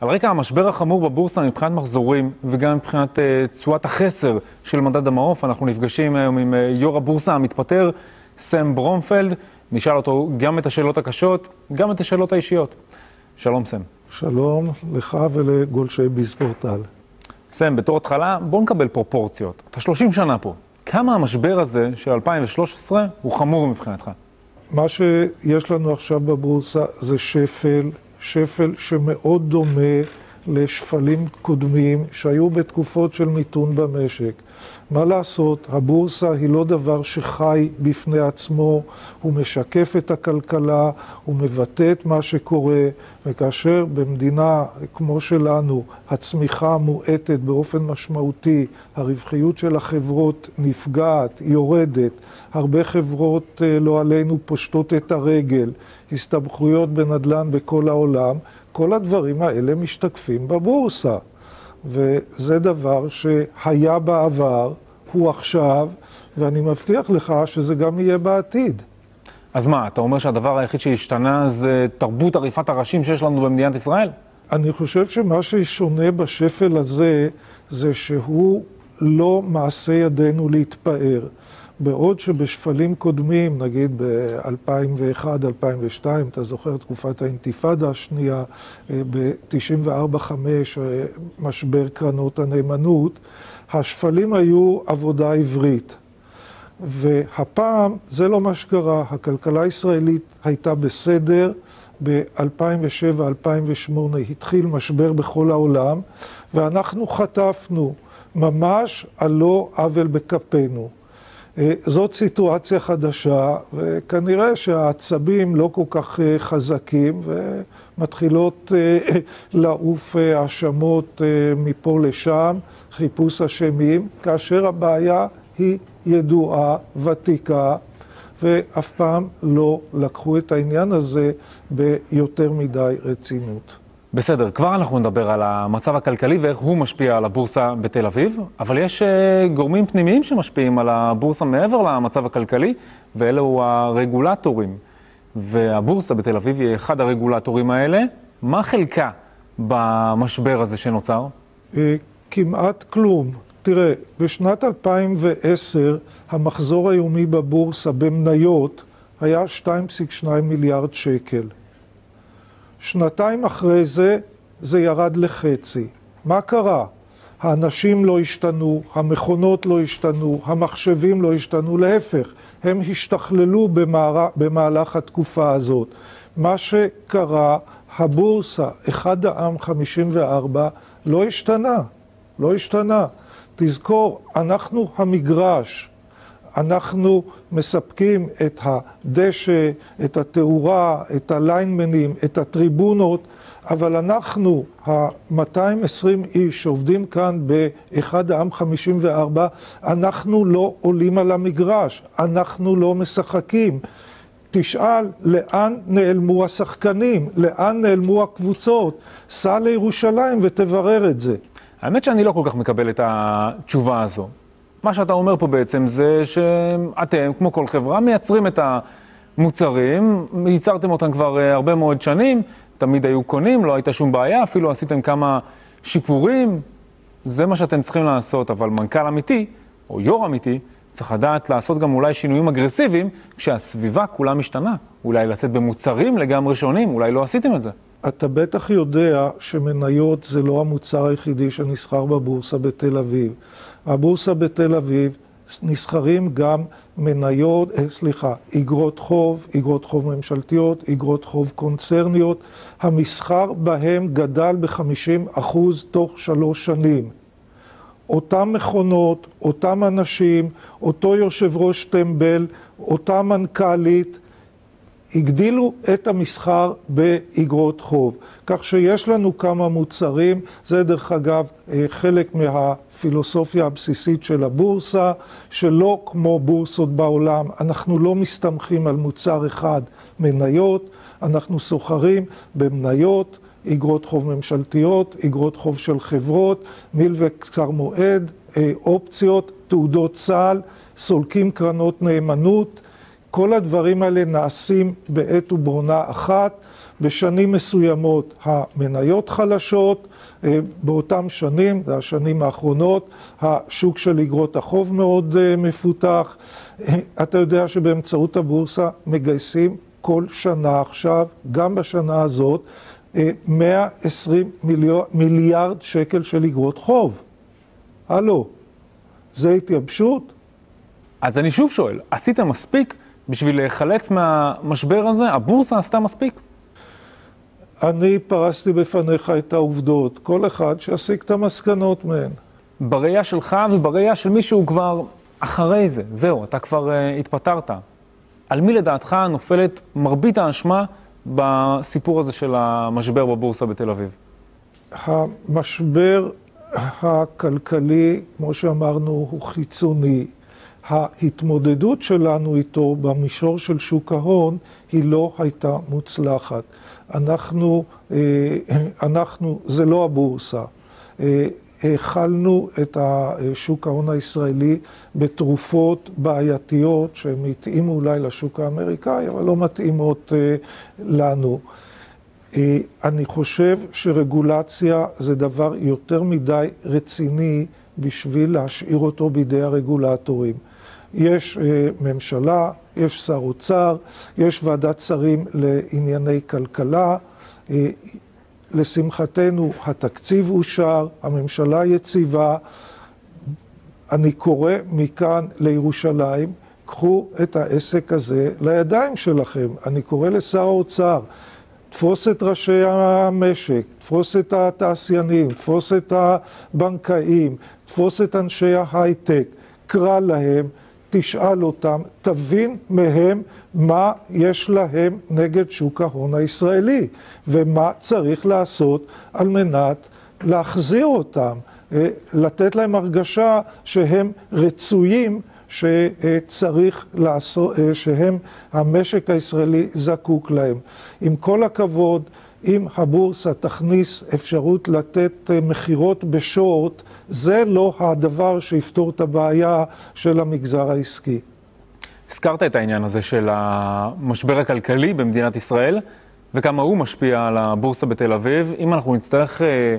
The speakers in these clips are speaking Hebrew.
על רקע המשבר החמור בבורסה מבחינת מחזורים וגם מבחינת uh, תשואת החסר של מדד המעוף, אנחנו נפגשים היום עם uh, יו"ר הבורסה המתפטר, סם ברומפלד. נשאל אותו גם את השאלות הקשות, גם את השאלות האישיות. שלום סם. שלום לך ולגולשי ביספורטל. סם, בתור התחלה, בוא נקבל פרופורציות. אתה 30 שנה פה. כמה המשבר הזה של 2013 הוא חמור מבחינתך? מה שיש לנו עכשיו בבורסה זה שפל, שפל שמאוד דומה לשפלים קודמים שהיו בתקופות של מיתון במשק. מה לעשות, הבורסה היא לא דבר שחי בפני עצמו, הוא משקף את הכלכלה, הוא מבטא את מה שקורה, וכאשר במדינה כמו שלנו הצמיחה מואטת באופן משמעותי, הרווחיות של החברות נפגעת, יורדת, הרבה חברות, אה, לא עלינו, פושטות את הרגל, הסתבכויות בנדל"ן בכל העולם, כל הדברים האלה משתקפים בבורסה. וזה דבר שהיה בעבר, הוא עכשיו, ואני מבטיח לך שזה גם יהיה בעתיד. אז מה, אתה אומר שהדבר היחיד שהשתנה זה תרבות עריפת הראשים שיש לנו במדינת ישראל? אני חושב שמה ששונה בשפל הזה, זה שהוא לא מעשה ידינו להתפאר. בעוד שבשפלים קודמים, נגיד ב-2001, 2002, אתה זוכר תקופת האינתיפאדה השנייה, אה, ב-94-5, אה, משבר קרנות הנאמנות, השפלים היו עבודה עברית. והפעם זה לא מה שקרה, הכלכלה הישראלית הייתה בסדר, ב-2007-2008 התחיל משבר בכל העולם, ואנחנו חטפנו ממש על לא עוול בכפינו. אה, זאת סיטואציה חדשה, וכנראה שהעצבים לא כל כך אה, חזקים, ומתחילות אה, לעוף האשמות מפה לשם, חיפוש אשמים, כאשר הבעיה היא ידועה, ותיקה, ואף פעם לא לקחו את העניין הזה ביותר מדי רצינות. בסדר, כבר אנחנו נדבר על המצב הכלכלי ואיך הוא משפיע על הבורסה בתל אביב, אבל יש uh, גורמים פנימיים שמשפיעים על הבורסה מעבר למצב הכלכלי, ואלו הרגולטורים. והבורסה בתל אביב היא אחד הרגולטורים האלה. מה חלקה במשבר הזה שנוצר? אה, כמעט כלום. תראה, בשנת 2010 המחזור היומי בבורסה במניות היה 2.2 מיליארד שקל. שנתיים אחרי זה, זה ירד לחצי. מה קרה? האנשים לא השתנו, המכונות לא השתנו, המחשבים לא השתנו, להפך, הם השתכללו במהר... במהלך התקופה הזאת. מה שקרה, הבורסה, אחד העם 54, לא השתנה, לא השתנה. תזכור, אנחנו המגרש, אנחנו מספקים את הדשא, את התאורה, את הליינמנים, את הטריבונות, אבל אנחנו, ה-220 איש שעובדים כאן באחד העם 54, אנחנו לא עולים על המגרש, אנחנו לא משחקים. תשאל לאן נעלמו השחקנים, לאן נעלמו הקבוצות. סע לירושלים ותברר את זה. האמת שאני לא כל כך מקבל את התשובה הזו. מה שאתה אומר פה בעצם זה שאתם, כמו כל חברה, מייצרים את המוצרים, ייצרתם אותם כבר אה, הרבה מאוד שנים, תמיד היו קונים, לא הייתה שום בעיה, אפילו עשיתם כמה שיפורים, זה מה שאתם צריכים לעשות, אבל מנכ"ל אמיתי, או יו"ר אמיתי, צריך לדעת לעשות גם אולי שינויים אגרסיביים, כשהסביבה כולה משתנה. אולי לצאת במוצרים לגמרי שונים, אולי לא עשיתם את זה. אתה בטח יודע שמניות זה לא המוצר היחידי שנסחר בבורסה בתל אביב. הבורסה בתל אביב נסחרים גם מניות, אה, סליחה, אגרות חוב, אגרות חוב ממשלתיות, אגרות חוב קונצרניות. המסחר בהם גדל ב-50% תוך שלוש שנים. אותם מכונות, אותם אנשים, אותו יושב ראש טמבל, אותה מנכ"לית, הגדילו את המסחר באגרות חוב. כך שיש לנו כמה מוצרים, זה דרך אגב אה, חלק מהפילוסופיה הבסיסית של הבורסה, שלא כמו בורסות בעולם, אנחנו לא מסתמכים על מוצר אחד, מניות, אנחנו סוחרים במניות, אגרות חוב ממשלתיות, אגרות חוב של חברות, מיל וקצר מועד, אה, אופציות, תעודות צה"ל, סולקים קרנות נאמנות. כל הדברים האלה נעשים בעת ובעונה אחת, בשנים מסוימות המניות חלשות, אה, באותם שנים, זה השנים האחרונות, השוק של אגרות החוב מאוד אה, מפותח. אה, אתה יודע שבאמצעות הבורסה מגייסים כל שנה עכשיו, גם בשנה הזאת, 120 מיליארד, מיליארד שקל של אגרות חוב. הלו, זה התייבשות? אז אני שוב שואל, עשיתם מספיק בשביל להיחלץ מהמשבר הזה? הבורסה עשתה מספיק? אני פרסתי בפניך את העובדות, כל אחד שיסיק את המסקנות מהן. בראייה שלך ובראייה של מישהו כבר אחרי זה, זהו, אתה כבר uh, התפטרת. על מי לדעתך נופלת מרבית האשמה בסיפור הזה של המשבר בבורסה בתל אביב? המשבר הכלכלי, כמו שאמרנו, הוא חיצוני. ההתמודדות שלנו איתו במישור של שוק ההון היא לא הייתה מוצלחת. אנחנו, אה, אנחנו, זה לא הבורסה. האכלנו את שוק ההון הישראלי בתרופות בעייתיות שהן התאימו אולי לשוק האמריקאי, אבל לא מתאימות אה, לנו. אה, אני חושב שרגולציה זה דבר יותר מדי רציני בשביל להשאיר אותו בידי הרגולטורים. יש ממשלה, יש שר אוצר, יש ועדת שרים לענייני כלכלה. לשמחתנו התקציב אושר, הממשלה יציבה. אני קורא מכאן לירושלים, קחו את העסק הזה לידיים שלכם. אני קורא לשר האוצר, תפוס את ראשי המשק, תפוס את התעשיינים, תפוס את הבנקאים, תפוס את אנשי ההייטק, קרא להם, תשאל אותם, תבין מהם מה יש להם נגד שוק ההון הישראלי, ומה צריך לעשות על מנת להחזיר אותם, אה, לתת להם הרגשה שהם רצויים, שצריך לעשות, אה, שהם, המשק הישראלי זקוק להם. עם כל הכבוד, אם הבורסה תכניס אפשרות לתת אה, מכירות בשורט, זה לא הדבר שיפתור את הבעיה של המגזר העסקי. הזכרת את העניין הזה של המשבר הכלכלי במדינת ישראל, וכמה הוא משפיע על הבורסה בתל אביב. אם אנחנו נצטרך, אה,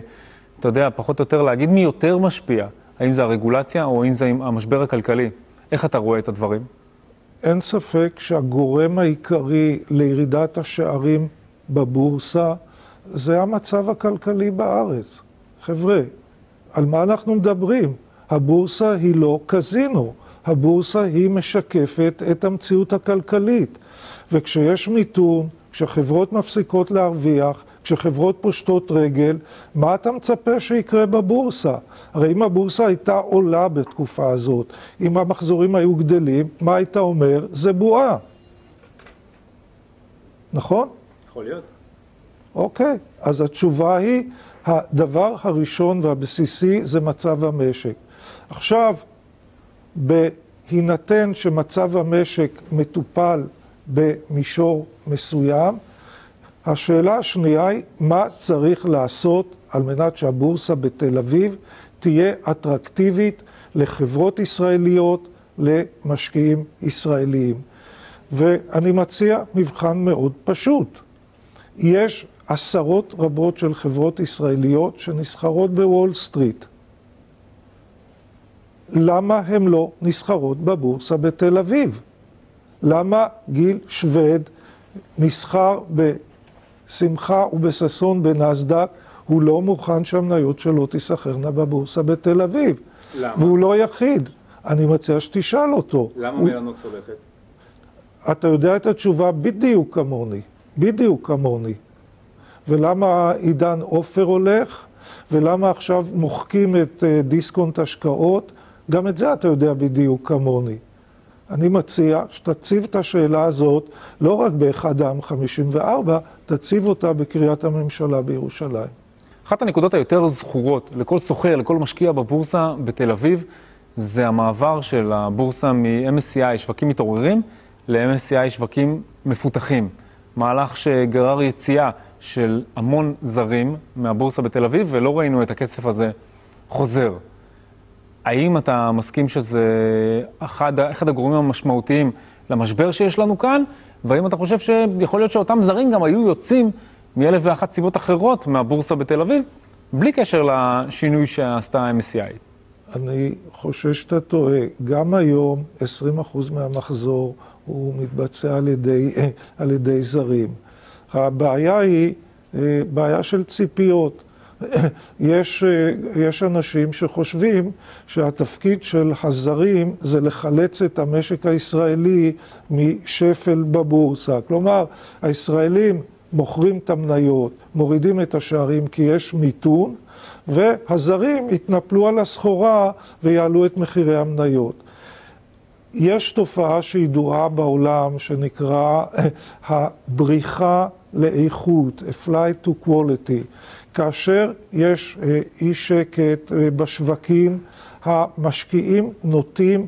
אתה יודע, פחות או יותר להגיד מי יותר משפיע, האם זה הרגולציה או האם זה המשבר הכלכלי, איך אתה רואה את הדברים? אין ספק שהגורם העיקרי לירידת השערים בבורסה זה המצב הכלכלי בארץ. חבר'ה, על מה אנחנו מדברים? הבורסה היא לא קזינו. הבורסה היא משקפת את המציאות הכלכלית. וכשיש מיתון, כשחברות מפסיקות להרוויח, כשחברות פושטות רגל, מה אתה מצפה שיקרה בבורסה? הרי אם הבורסה הייתה עולה בתקופה הזאת, אם המחזורים היו גדלים, מה היית אומר? זה בועה. נכון? יכול להיות. אוקיי, אז התשובה היא, הדבר הראשון והבסיסי זה מצב המשק. עכשיו, בהינתן שמצב המשק מטופל במישור מסוים, השאלה השנייה היא, מה צריך לעשות על מנת שהבורסה בתל אביב תהיה אטרקטיבית לחברות ישראליות, למשקיעים ישראליים. ואני מציע מבחן מאוד פשוט. יש עשרות רבות של חברות ישראליות שנסחרות בוול סטריט. למה הן לא נסחרות בבורסה בתל אביב? למה גיל שווד נסחר בשמחה ובששון בנסדק, הוא לא מוכן שהמניות שלו תיסחרנה בבורסה בתל אביב? למה? והוא לא יחיד. אני מציע שתשאל אותו. למה הוא... מלאנוקס הולכת? אתה יודע את התשובה בדיוק כמוני. בדיוק כמוני. ולמה עידן עופר הולך, ולמה עכשיו מוחקים את אה, דיסקונט השקעות, גם את זה אתה יודע בדיוק כמוני. אני מציע שתציב את השאלה הזאת לא רק באחד העם 54, תציב אותה בקריית הממשלה בירושלים. אחת הנקודות היותר זכורות לכל סוחר, לכל משקיע בבורסה בתל אביב, זה המעבר של הבורסה מ-MSCI, שווקים מתעוררים, ל-MSCI, שווקים מפותחים. מהלך שגרר יציאה של המון זרים מהבורסה בתל אביב, ולא ראינו את הכסף הזה חוזר. האם אתה מסכים שזה אחד, אחד הגורמים המשמעותיים למשבר שיש לנו כאן, והאם אתה חושב שיכול להיות שאותם זרים גם היו יוצאים מאלף ואחת סיבות אחרות מהבורסה בתל אביב, בלי קשר לשינוי שעשתה ה-MSCI. אני חושש שאתה טועה. גם היום 20% מהמחזור הוא מתבצע על ידי, על ידי זרים. הבעיה היא אה, בעיה של ציפיות. יש, אה, יש אנשים שחושבים שהתפקיד של הזרים זה לחלץ את המשק הישראלי משפל בבורסה. כלומר, הישראלים מוכרים את המניות, מורידים את השערים כי יש מיתון, והזרים יתנפלו על הסחורה ויעלו את מחירי המניות. יש תופעה שידועה בעולם שנקרא הבריחה לאיכות, a flight to quality. כאשר יש אה, אי שקט אה, בשווקים, המשקיעים נוטים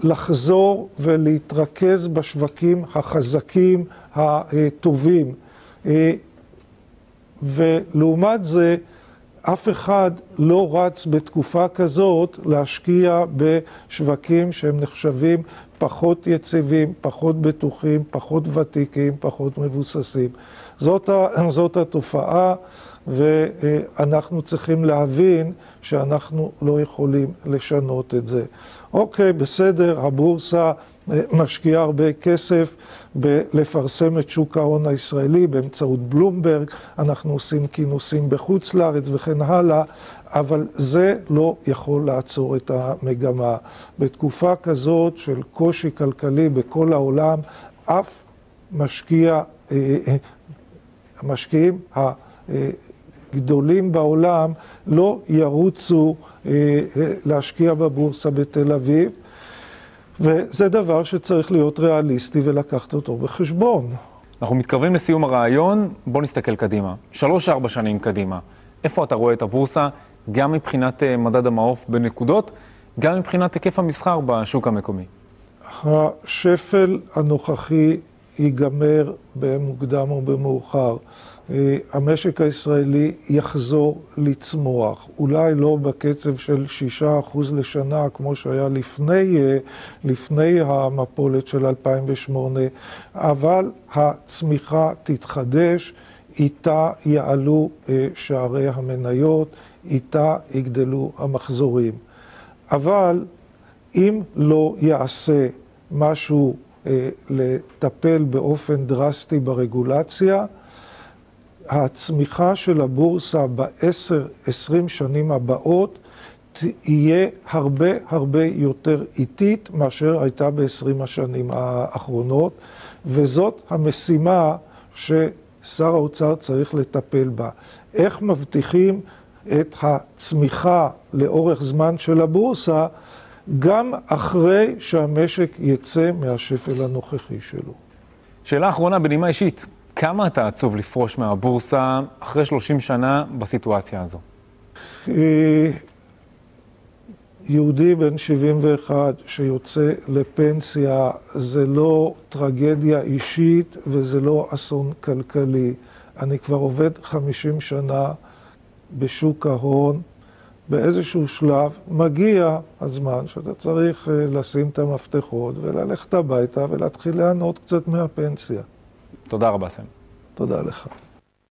לחזור ולהתרכז בשווקים החזקים, הטובים. אה, ולעומת זה, אף אחד לא רץ בתקופה כזאת להשקיע בשווקים שהם נחשבים פחות יציבים, פחות בטוחים, פחות ותיקים, פחות מבוססים. זאת, ה, זאת התופעה, ואנחנו צריכים להבין שאנחנו לא יכולים לשנות את זה. אוקיי, בסדר, הבורסה משקיעה הרבה כסף בלפרסם את שוק ההון הישראלי באמצעות בלומברג, אנחנו עושים כינוסים בחוץ לארץ וכן הלאה, אבל זה לא יכול לעצור את המגמה. בתקופה כזאת של קושי כלכלי בכל העולם, אף משקיע, אה, אה, המשקיעים הגדולים בעולם לא ירוצו להשקיע בבורסה בתל אביב. וזה דבר שצריך להיות ריאליסטי ולקחת אותו בחשבון. אנחנו מתקרבים לסיום הרעיון, בוא נסתכל קדימה. שלוש-ארבע שנים קדימה. איפה אתה רואה את הבורסה, גם מבחינת אה, מדד המעוף בנקודות, גם מבחינת היקף המסחר בשוק המקומי? השפל הנוכחי ייגמר במוקדם או במאוחר. אה, המשק הישראלי יחזור לצמוח, אולי לא בקצב של 6% לשנה כמו שהיה לפני, אה, לפני המפולת של 2008, אבל הצמיחה תתחדש, איתה יעלו אה, שערי המניות, איתה יגדלו המחזורים. אבל אם לא יעשה משהו לטפל באופן דרסטי ברגולציה, הצמיחה של הבורסה בעשר, עשרים שנים הבאות תהיה הרבה הרבה יותר איטית מאשר הייתה בעשרים השנים האחרונות, וזאת המשימה ששר האוצר צריך לטפל בה. איך מבטיחים את הצמיחה לאורך זמן של הבורסה, גם אחרי שהמשק יצא מהשפל הנוכחי שלו. שאלה אחרונה בנימה אישית. כמה אתה עצוב לפרוש מהבורסה אחרי 30 שנה בסיטואציה הזו? אה, יהודי בן 71 שיוצא לפנסיה זה לא טרגדיה אישית וזה לא אסון כלכלי. אני כבר עובד 50 שנה בשוק ההון. באיזשהו שלב מגיע הזמן שאתה צריך אה, לשים את המפתחות וללכת הביתה ולהתחיל ליהנות קצת מהפנסיה. תודה רבה, סם. תודה לך.